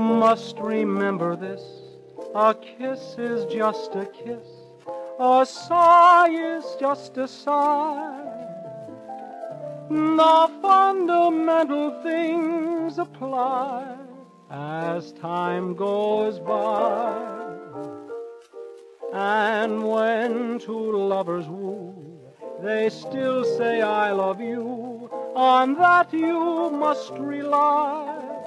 must remember this. A kiss is just a kiss. A sigh is just a sigh. The fundamental things apply as time goes by. And when two lovers woo, they still say I love you. On that you must rely.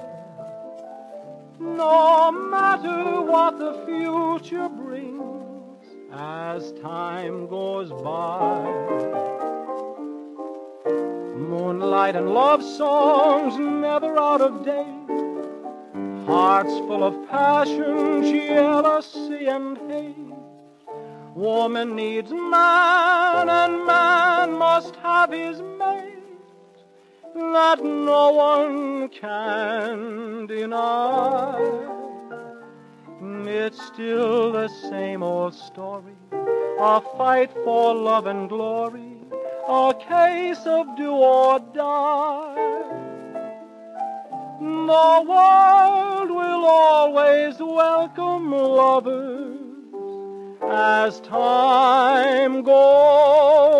No matter what the future brings as time goes by. Moonlight and love songs never out of date. Hearts full of passion, jealousy, and hate. Woman needs man, and man must have his mate. That no can deny. It's still the same old story, a fight for love and glory, a case of do or die. The world will always welcome lovers as time goes